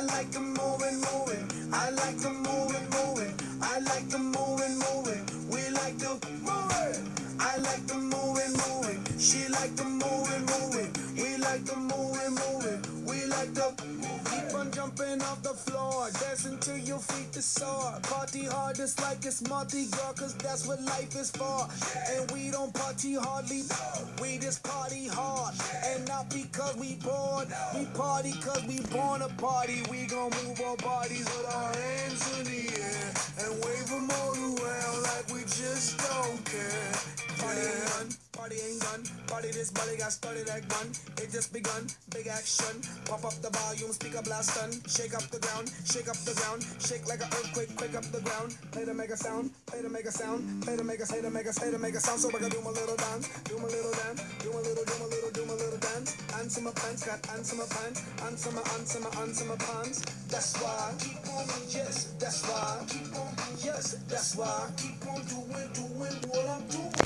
I like them moving, moving. I like them moving, moving. I like them moving, moving. We like them moving. I like them moving, moving. She like them moving, moving. We like them moving, like. Keep on jumping off the floor, dancing till your feet is sore. Party hard just like it's Mardi Gras, cause that's what life is for. And we don't party hardly, we just party hard. And not because we bored, we party cause we born a party. We gon' move our bodies with our hands in the air and wave them all around like we just don't care. Ain't party this body got started like one. It just begun, big action. Pop up the volume, speaker blast stun. Shake up the ground, shake up the ground. Shake like an earthquake, quake up the ground. Play to make a sound, play to make a sound. Play to make a, play to make a, play to make a sound. So I can do my little dance, do my little dance, do my little, do my little, do my little dance. Answer my pants, got answer my pants. Answer my, answer my, answer my pants. That's why keep on, yes, that's why keep on, yes, that's why keep on doing, doing what I'm doing,